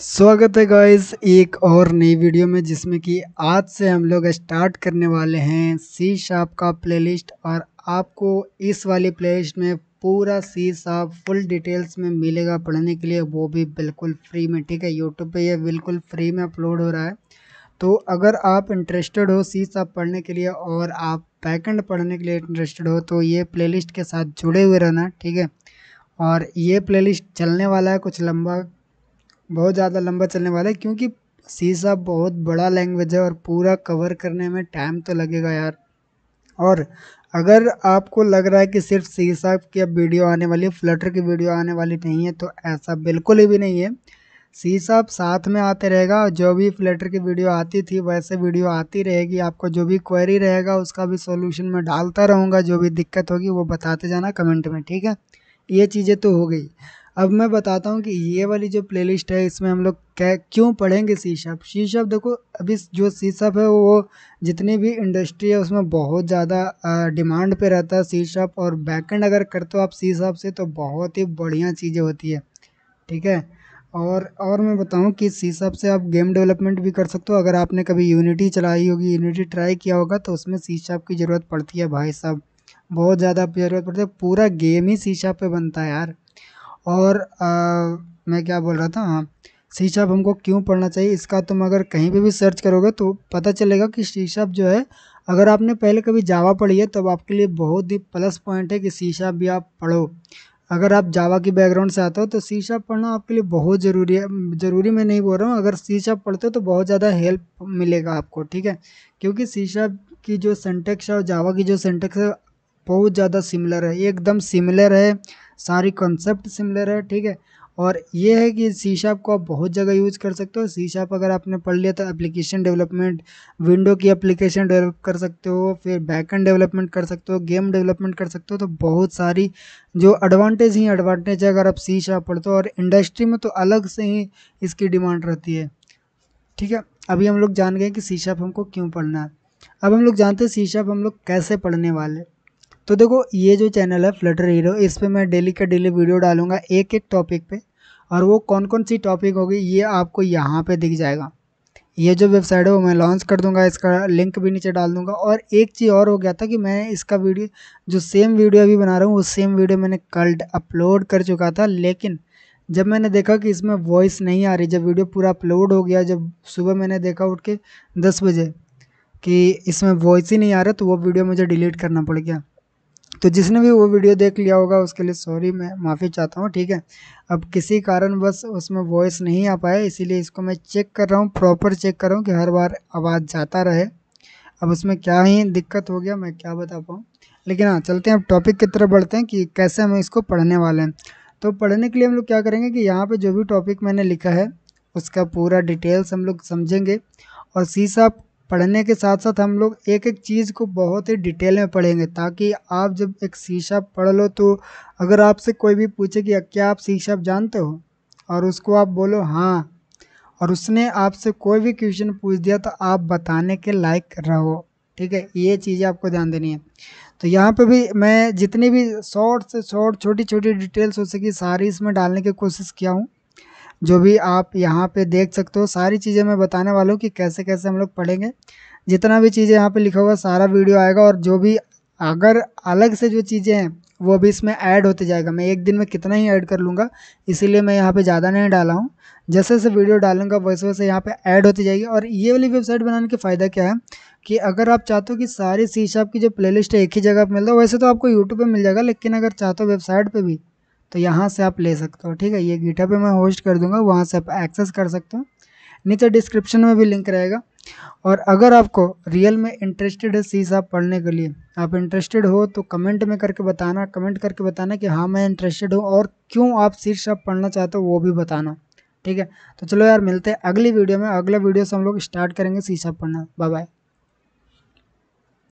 स्वागत है गाइस एक और नई वीडियो में, जिसमें कि आज से हम लोग स्टार्ट करने वाले हैं सी शार्प का प्लेलिस्ट और आपको इस वाली प्लेलिस्ट में पूरा सी शार्प फुल डिटेल्स में मिलेगा पढ़ने के लिए। वो भी बिल्कुल फ्री में, ठीक है? यूट्यूब पे ये बिल्कुल फ्री में अपलोड हो रहा है। तो अगर आप इंटरेस्टेड हो सी शार्प पढ़ने के लिए और आप बैकेंड पढ़ने के लिए इंटरेस्टेड हो तो ये प्ले के साथ जुड़े हुए रहना, ठीक है? और ये प्ले चलने वाला है कुछ लंबा बहुत ज़्यादा लंबा चलने वाला है, क्योंकि सब बहुत बड़ा लैंग्वेज है और पूरा कवर करने में टाइम तो लगेगा यार। और अगर आपको लग रहा है कि सिर्फ़ साहब की अब वीडियो आने वाली है फ्लटर की वीडियो आने वाली नहीं है तो ऐसा बिल्कुल ही भी नहीं है। सी साहब साथ में आते रहेगा, और जो भी फ्लटर की वीडियो आती थी, वैसे वीडियो आती रहेगी। आपको जो भी क्वेरी रहेगा, उसका भी सोल्यूशन मैं डालता रहूँगा, जो भी दिक्कत होगी, वो बताते जाना कमेंट में, ठीक है? ये चीज़ें तो हो गई। अब मैं बताता हूँ कि ये वाली जो प्लेलिस्ट है, इसमें हम लोग क्या क्यों पढ़ेंगे सी शब सी देखो, अभी जो सी है, वो जितनी भी इंडस्ट्री है, उसमें बहुत ज़्यादा डिमांड पे रहता है सी और बैकेंड अगर करते हो आप सी शब से तो बहुत ही बढ़िया चीज़ें होती है। ठीक है? और और मैं बताऊँ कि सी से आप गेम डेवलपमेंट भी कर सकते हो। अगर आपने कभी यूनिटी चलाई होगी यूनिटी ट्राई किया होगा तो उसमें सी की ज़रूरत पड़ती है भाई साहब। बहुत ज़्यादा ज़रूरत पड़ती है। पूरा गेम ही सी शब पे बनता है यार। और मैं क्या बोल रहा था? हाँ सी शार्प हमको क्यों पढ़ना चाहिए? इसका तुम अगर कहीं पे भी सर्च करोगे तो पता चलेगा कि सी शार्प जो है, अगर आपने पहले कभी जावा पढ़ी है तो आपके लिए बहुत ही प्लस पॉइंट है कि सी शार्प भी आप पढ़ो। अगर आप जावा की बैकग्राउंड से आते हो तो सी शार्प पढ़ना आपके लिए बहुत ज़रूरी है। ज़रूरी मैं नहीं बोल रहा हूँ, अगर सी शार्प पढ़ते हो तो बहुत ज़्यादा हेल्प मिलेगा आपको, ठीक है? क्योंकि सी शार्प की जो सेंटेक्स है और जावा की जो सेंटेक्स है बहुत ज़्यादा सिमिलर है, एकदम सिमिलर है, सारी कॉन्सेप्ट सिमिलर है, ठीक है? और ये है कि सी शार्प को आप बहुत जगह यूज़ कर सकते हो। सी शार्प अगर आपने पढ़ लिया तो एप्लीकेशन डेवलपमेंट विंडो की एप्लीकेशन डेवलप कर सकते हो, फिर बैकएंड डेवलपमेंट कर सकते हो गेम डेवलपमेंट कर सकते हो तो बहुत सारी जो एडवांटेज ही एडवांटेज है अगर आप सी शार्प पढ़ते हो। और इंडस्ट्री में तो अलग से ही इसकी डिमांड रहती है, ठीक है? अभी हम लोग जान गए कि सी शार्प हमको क्यों पढ़ना है। अब हम लोग जानते हैं सी शार्प हम लोग कैसे पढ़ने वाले तो देखो, ये जो चैनल है फ्लटर हीरो इस पर मैं डेली का डेली वीडियो डालूँगा एक एक टॉपिक पे। और वो कौन कौन सी टॉपिक होगी, ये आपको यहाँ पे दिख जाएगा। ये जो वेबसाइट है, वो मैं लॉन्च कर दूँगा, इसका लिंक भी नीचे डाल दूँगा। और एक चीज़ और हो गया था कि मैं इसका वीडियो जो सेम वीडियो अभी बना रहा हूँ, वो सेम वीडियो मैंने कल अपलोड कर चुका था। लेकिन जब मैंने देखा कि इसमें वॉइस नहीं आ रही, जब वीडियो पूरा अपलोड हो गया, जब सुबह मैंने देखा उठ के दस बजे कि इसमें वॉइस ही नहीं आ रहा तो वो वीडियो मुझे डिलीट करना पड़ गया। तो जिसने भी वो वीडियो देख लिया होगा, उसके लिए सॉरी मैं माफ़ी चाहता हूँ, ठीक है? अब किसी कारण बस उसमें वॉइस नहीं आ पाया, इसीलिए इसको मैं चेक कर रहा हूँ प्रॉपर चेक कर रहा हूँ कि हर बार आवाज़ जाता रहे। अब उसमें क्या ही दिक्कत हो गया, मैं क्या बता पाऊँ? लेकिन हाँ चलते हैं, अब टॉपिक की तरफ़ बढ़ते हैं कि कैसे हम इसको पढ़ने वाले हैं। तो पढ़ने के लिए हम लोग क्या करेंगे कि यहाँ पर जो भी टॉपिक मैंने लिखा है, उसका पूरा डिटेल्स हम लोग समझेंगे। और सी साहब पढ़ने के साथ साथ हम लोग एक एक चीज़ को बहुत ही डिटेल में पढ़ेंगे, ताकि आप जब एक शीशा पढ़ लो तो अगर आपसे कोई भी पूछे कि क्या आप शीशा जानते हो? और उसको आप बोलो हाँ। और उसने आपसे कोई भी क्वेश्चन पूछ दिया तो आप बताने के लायक रहो। ठीक है? ये चीज़ें आपको ध्यान देनी है। तो यहाँ पे भी मैं जितनी भी शॉर्ट से शॉर्ट छोटी छोटी डिटेल्स हो सकी सारी इसमें डालने की कोशिश किया हूँ। जो भी आप यहाँ पे देख सकते हो, सारी चीज़ें मैं बताने वाला हूँ कि कैसे कैसे हम लोग पढ़ेंगे। जितना भी चीज़ें यहाँ पे लिखा हुआ सारा वीडियो आएगा और जो भी अगर अलग से जो चीज़ें हैं, वो भी इसमें ऐड होते जाएगा। मैं एक दिन में कितना ही ऐड कर लूँगा, इसीलिए मैं यहाँ पे ज़्यादा नहीं डाला हूँ। जैसे जैसे वीडियो डालूँगा, वैसे वैसे यहाँ पे ऐड होती जाएगी। और ये वाली वेबसाइट बनाने का फ़ायदा क्या है कि अगर आप चाहते हो कि सारी सी शाप की जो प्लेलिस्ट है, एक ही जगह पर मिल रहा वैसे तो आपको यूट्यूब पर मिल जाएगा, लेकिन अगर चाहते हो वेबसाइट पर भी तो यहाँ से आप ले सकते हो, ठीक है? ये गीटा पे मैं होस्ट कर दूँगा, वहाँ से आप एक्सेस कर सकते हो। नीचे डिस्क्रिप्शन में भी लिंक रहेगा। और अगर आपको रियल में इंटरेस्टेड है सी साहब पढ़ने के लिए, आप इंटरेस्टेड हो तो कमेंट में करके बताना कमेंट करके बताना कि हाँ मैं इंटरेस्टेड हूँ और क्यों आप सी पढ़ना चाहते हो, वो भी बताना, ठीक है? तो चलो यार, मिलते हैं अगली वीडियो में। अगले वीडियो से हम लोग स्टार्ट करेंगे सी साहब पढ़ना। Bye bye